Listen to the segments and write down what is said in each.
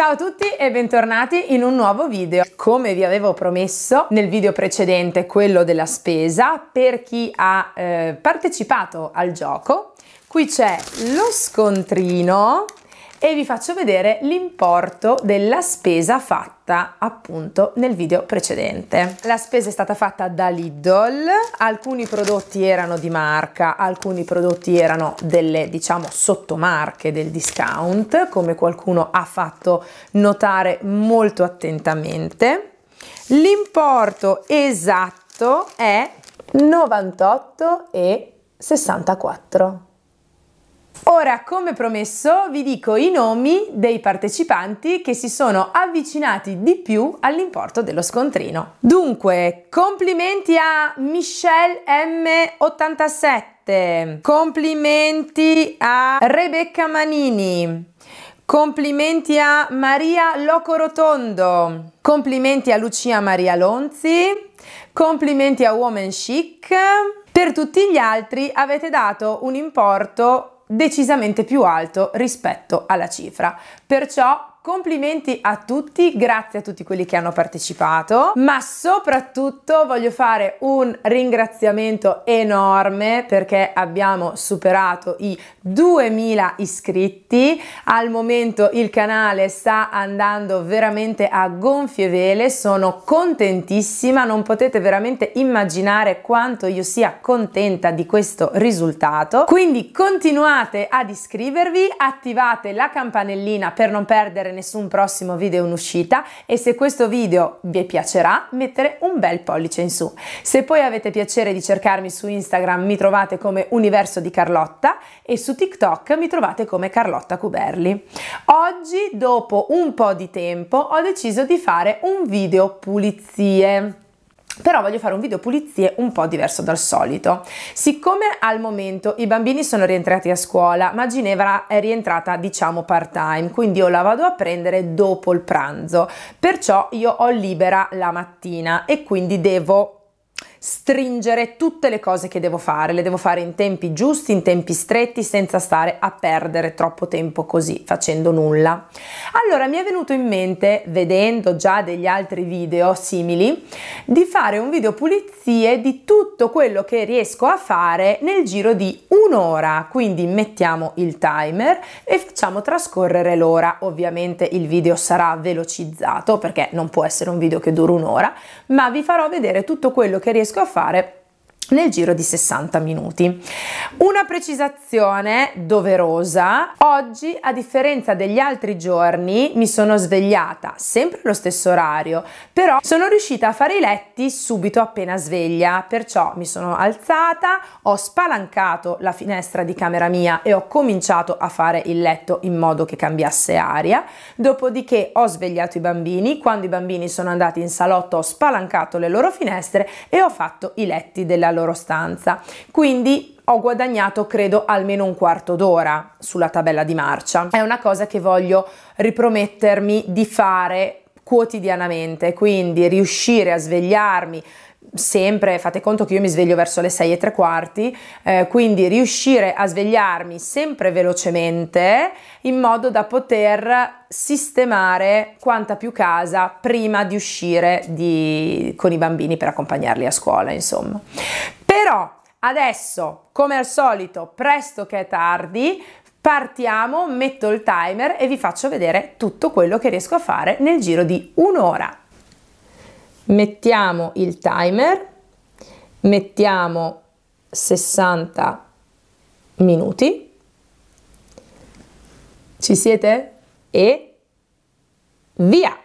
Ciao a tutti e bentornati in un nuovo video. Come vi avevo promesso nel video precedente, quello della spesa, per chi ha eh, partecipato al gioco, qui c'è lo scontrino e vi faccio vedere l'importo della spesa fatta appunto nel video precedente. La spesa è stata fatta da Lidl, alcuni prodotti erano di marca, alcuni prodotti erano delle diciamo sottomarche del discount, come qualcuno ha fatto notare molto attentamente. L'importo esatto è 98,64. Ora, come promesso, vi dico i nomi dei partecipanti che si sono avvicinati di più all'importo dello scontrino. Dunque, complimenti a Michelle M87, complimenti a Rebecca Manini, complimenti a Maria Locorotondo, complimenti a Lucia Maria Lonzi, complimenti a Woman Chic. Per tutti gli altri avete dato un importo decisamente più alto rispetto alla cifra. Perciò Complimenti a tutti, grazie a tutti quelli che hanno partecipato, ma soprattutto voglio fare un ringraziamento enorme perché abbiamo superato i 2000 iscritti. Al momento il canale sta andando veramente a gonfie vele, sono contentissima, non potete veramente immaginare quanto io sia contenta di questo risultato. Quindi continuate ad iscrivervi, attivate la campanellina per non perdere nessun prossimo video in uscita e se questo video vi piacerà mettere un bel pollice in su. Se poi avete piacere di cercarmi su Instagram mi trovate come Universo di Carlotta e su TikTok mi trovate come Carlotta Cuberli. Oggi dopo un po' di tempo ho deciso di fare un video pulizie però voglio fare un video pulizie un po' diverso dal solito. Siccome al momento i bambini sono rientrati a scuola, ma Ginevra è rientrata diciamo part time, quindi io la vado a prendere dopo il pranzo, perciò io ho libera la mattina e quindi devo stringere tutte le cose che devo fare, le devo fare in tempi giusti, in tempi stretti, senza stare a perdere troppo tempo così facendo nulla. Allora mi è venuto in mente, vedendo già degli altri video simili, di fare un video pulizie di tutto quello che riesco a fare nel giro di un'ora, quindi mettiamo il timer e facciamo trascorrere l'ora, ovviamente il video sarà velocizzato perché non può essere un video che dura un'ora, ma vi farò vedere tutto quello che riesco riesco a fare nel giro di 60 minuti. Una precisazione doverosa, oggi a differenza degli altri giorni mi sono svegliata sempre allo stesso orario, però sono riuscita a fare i letti subito appena sveglia, perciò mi sono alzata, ho spalancato la finestra di camera mia e ho cominciato a fare il letto in modo che cambiasse aria, dopodiché ho svegliato i bambini, quando i bambini sono andati in salotto ho spalancato le loro finestre e ho fatto i letti della loro loro stanza. Quindi ho guadagnato credo almeno un quarto d'ora sulla tabella di marcia. È una cosa che voglio ripromettermi di fare quotidianamente, quindi riuscire a svegliarmi sempre, fate conto che io mi sveglio verso le 6 e tre quarti, eh, quindi riuscire a svegliarmi sempre velocemente in modo da poter sistemare quanta più casa prima di uscire di, con i bambini per accompagnarli a scuola, insomma. Però adesso, come al solito, presto che è tardi, partiamo, metto il timer e vi faccio vedere tutto quello che riesco a fare nel giro di un'ora mettiamo il timer, mettiamo 60 minuti, ci siete? E via!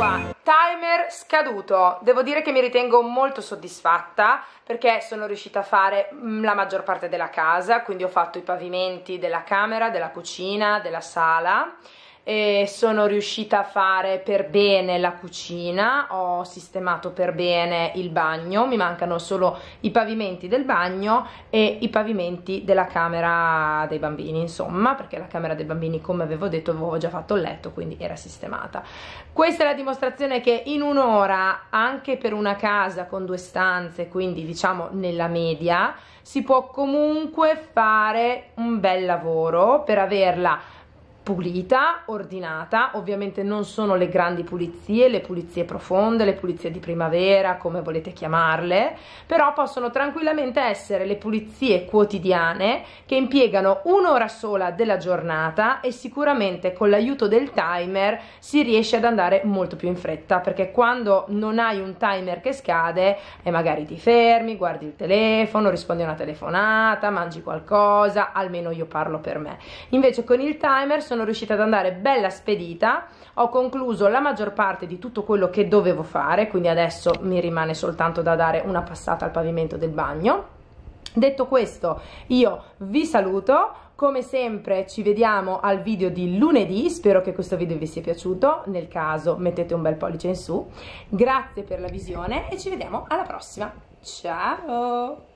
Qua, timer scaduto. Devo dire che mi ritengo molto soddisfatta perché sono riuscita a fare mm, la maggior parte della casa, quindi ho fatto i pavimenti della camera, della cucina, della sala e sono riuscita a fare per bene la cucina, ho sistemato per bene il bagno, mi mancano solo i pavimenti del bagno e i pavimenti della camera dei bambini, insomma, perché la camera dei bambini, come avevo detto, avevo già fatto il letto, quindi era sistemata. Questa è la dimostrazione che in un'ora, anche per una casa con due stanze, quindi diciamo nella media, si può comunque fare un bel lavoro per averla pulita, ordinata, ovviamente non sono le grandi pulizie, le pulizie profonde, le pulizie di primavera, come volete chiamarle, però possono tranquillamente essere le pulizie quotidiane che impiegano un'ora sola della giornata e sicuramente con l'aiuto del timer si riesce ad andare molto più in fretta perché quando non hai un timer che scade e magari ti fermi, guardi il telefono, rispondi a una telefonata, mangi qualcosa, almeno io parlo per me. Invece con il timer sono riuscita ad andare bella spedita ho concluso la maggior parte di tutto quello che dovevo fare quindi adesso mi rimane soltanto da dare una passata al pavimento del bagno. Detto questo io vi saluto come sempre ci vediamo al video di lunedì, spero che questo video vi sia piaciuto, nel caso mettete un bel pollice in su, grazie per la visione e ci vediamo alla prossima, ciao!